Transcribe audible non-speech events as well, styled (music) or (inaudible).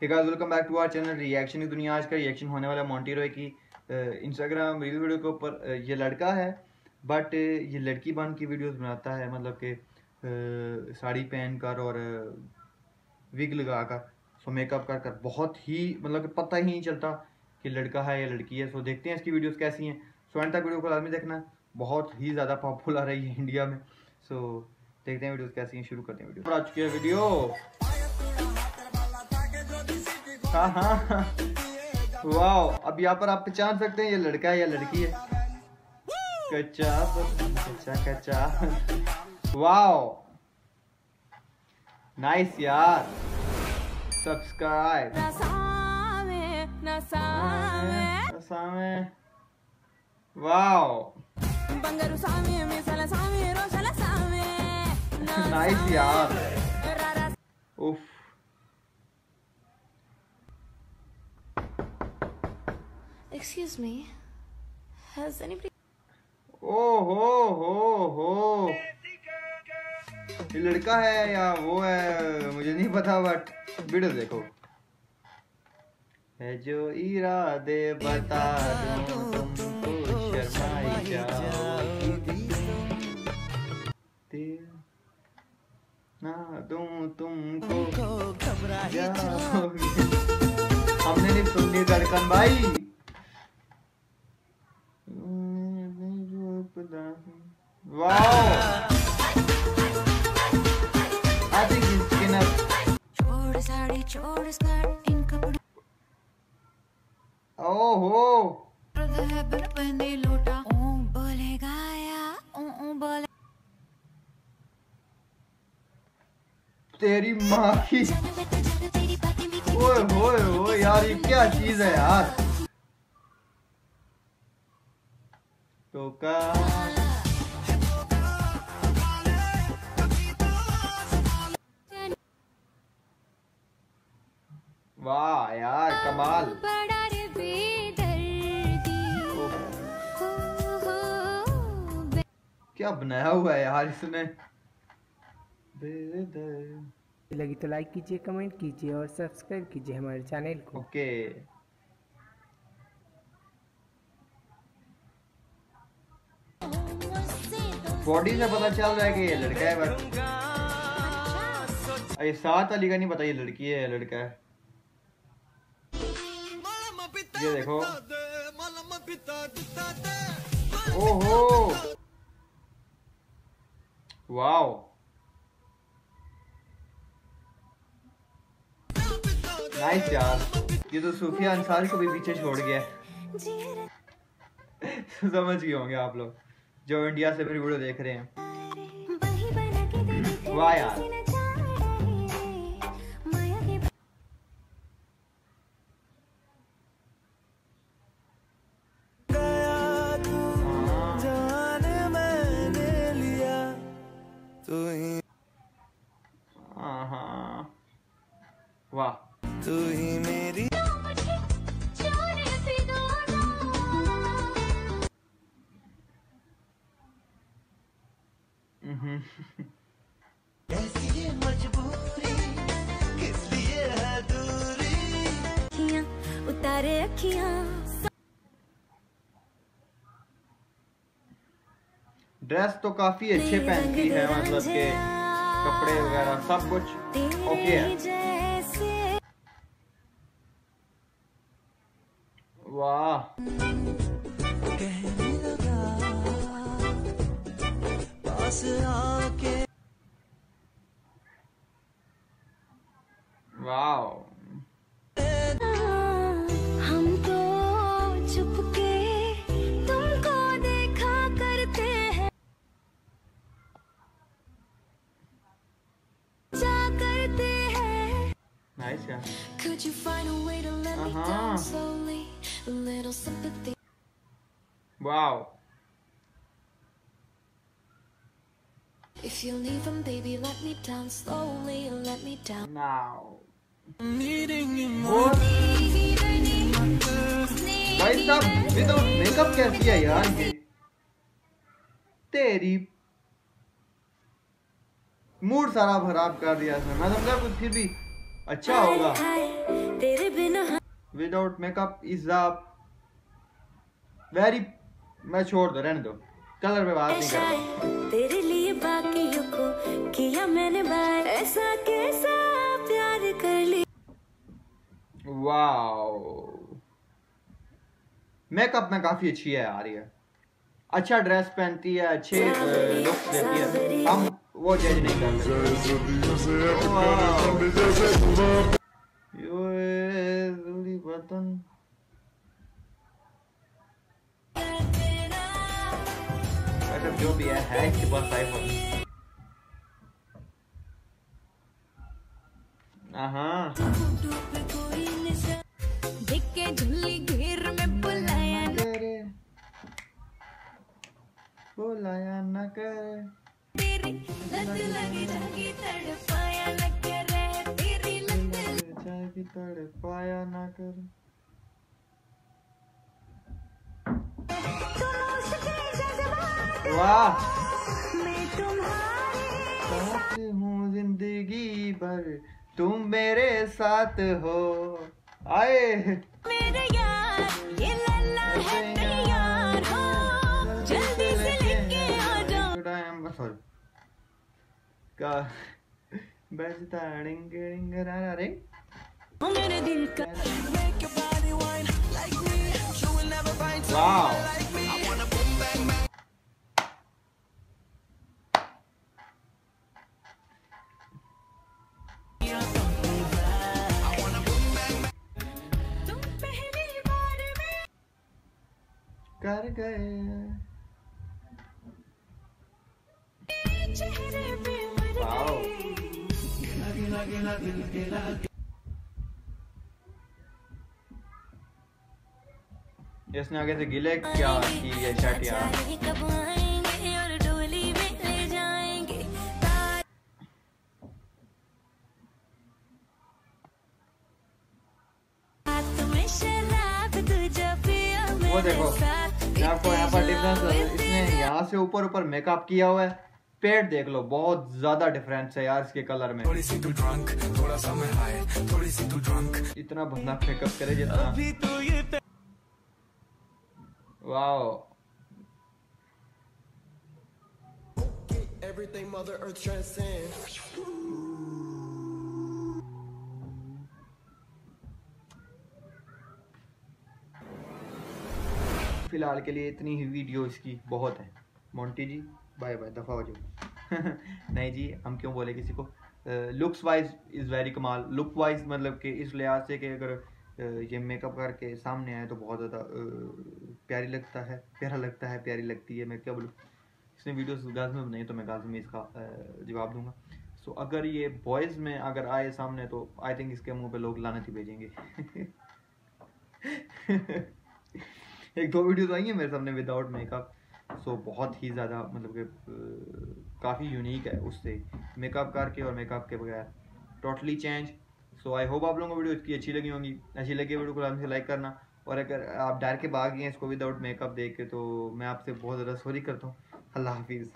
Hey guys welcome back to our channel reaction की दुनिया। आज का रिएक्शन होने वाला मोंटी रॉय की इंस्टाग्राम रील वीडियो के ऊपर। ये लड़का है बट ये लड़की बन की वीडियोस बनाता है मतलब कि साड़ी पहन कर और विग लगा कर सो मेकअप कर कर। बहुत ही मतलब कि पता ही नहीं चलता कि लड़का है या लड़की है। सो देखते हैं इसकी वीडियोज़ कैसी हैं। सो एंड तक वीडियो को लाजमी देखना। बहुत ही ज़्यादा पॉपुलर है इंडिया में। सो देखते हैं वीडियोज़ कैसी हैं, शुरू करते हैं वीडियो आ चुकी है वीडियो हाँ हाँ वाह अब यहाँ पर आप पहचान सकते हैं ये लड़का है या लड़की है। कच्चा कच्चा कच्चा। वाह नाइस यार। सब्सक्राइब वाह नाइस यार। उफ। Excuse me. Has anybody ओ हो हो हो। ये लड़का है या वो है मुझे नहीं पता बट वीडियो देखो। है जो इरादे बता दूँ तुमको शर्माई जाओगी। ना दूँ तुमको जाओगी। हमने नहीं सुननी धड़कन भाई। Wow! I think he's gonna. छोड़ साड़ी छोड़ स्कर्ट इन कपड़ों। Oh है बिन लोटा। ओ बोलेगा या ओ ओ बोले। तेरी माँ की तो ओए होए होए यार ये क्या चीज़ है यार। तो का वाह यार कमाल। बड़ा रे बेदर्दी बे- क्या बनाया हुआ है यार इसने? लगी तो लाइक कीजिए कमेंट कीजिए और सब्सक्राइब कीजिए हमारे चैनल को। ओके। बॉडी से पता चल रहा है कि ये लड़का है बट ये सात वाली का नहीं पता ये लड़की है या लड़का है। ये देखो। ओहो। वाओ। नाइस यार। ये तो सूफिया अंसारी को भी पीछे छोड़ गया है। (laughs) समझ गए होंगे आप लोग। जो इंडिया से फिर वीडियो देख रहे हैं। वाह यार। उतारे अखियाँ। ड्रेस तो काफ़ी अच्छे पहनती है मतलब के कपड़े वगैरह सब कुछ ओके है। वाह। वाह नाइस यार Could you find a way to let me Uh-huh. down slowly? A little sympathy. वाह If you leave them, baby, let me down slowly. Let me down. Now भाई साहब ये तो मेकअप कैसी है यार ये तेरी मूड सारा खराब कर दिया इसने मैं समझा कुछ फिर भी अच्छा होगा। तेरे without makeup is a very मैं छोड़ दो रहने दो। कलर पे बात नहीं कर तेरे लिए बाकियों को किया मैंने बार ऐसा कैसा प्यार कर लिया वाओ मेकअप में काफ़ी अच्छी है यार ये। अच्छा ड्रेस पहनती है अच्छे लुक्स देती है। हम वो जज नहीं कर सकते यो ए, दूरी बतन। वैसे जो भी है है इसके पास आईफोन हाँ। करे तेरी लत लगी जागी तड़पाया लग रहे तेरी लत जागी तड़पाया न करे वाह। साथ हूँ ज़िंदगी भर तुम मेरे साथ हो। आए। मेरे यार ये लल्ला है यार हो। जाओ सॉरी का। बजता रिंग रिंग रा रिंग। मेरे दिल का वाओ। कर गए चेहरे पे मर वाओ इसने आगे से गिले क्या की ये शर्ट यार वो देखो आपको यहाँ पर डिफरेंस इसने यहाँ से ऊपर ऊपर मेकअप किया हुआ है। पेट देख लो बहुत ज़्यादा डिफरेंस है यार इसके कलर में। थोड़ी सी तू ड्रंक थोड़ा सा मैं हाय थोड़ी सी तू ड्रंक इतना बंदा मेकअप करे जितना। अभी तो ये wow Everything Mother Earth transcends. फ़िलहाल के लिए इतनी ही वीडियो इसकी बहुत है। मोंटी जी? बाय बाय दफ़ा हो जाओ (laughs) नहीं जी हम क्यों बोले किसी को? लुक्स वाइज इज़ वेरी कमाल। लुक वाइज मतलब कि इस लिहाज से कि अगर ये मेकअप करके सामने आए तो बहुत ज़्यादा प्यारी लगता है प्यारा लगता है प्यारी लगती है। मैं क्या बोलूँ? इसने वीडियोस गाज में बनाई तो मैं गाज में इसका जवाब दूँगा। सो so, अगर ये बॉयज़ में अगर आए सामने तो आई थिंक इसके मुँह पे लोग लानत ही भेजेंगे। (laughs) एक दो वीडियोस आई हैं मेरे सामने विदाउट मेकअप सो so, बहुत ही ज़्यादा मतलब कि काफ़ी यूनिक है उससे। मेकअप करके और मेकअप के बगैर। Totally change so I hope आप लोगों को वीडियो इसकी अच्छी लगी होंगी। अच्छी लगी वीडियो को आराम से लाइक करना। और अगर आप डर के भाग गए इसको विदाउट मेकअप देख के तो मैं आपसे बहुत ज़्यादा सॉरी करता हूँ। अल्लाह हाफिज़।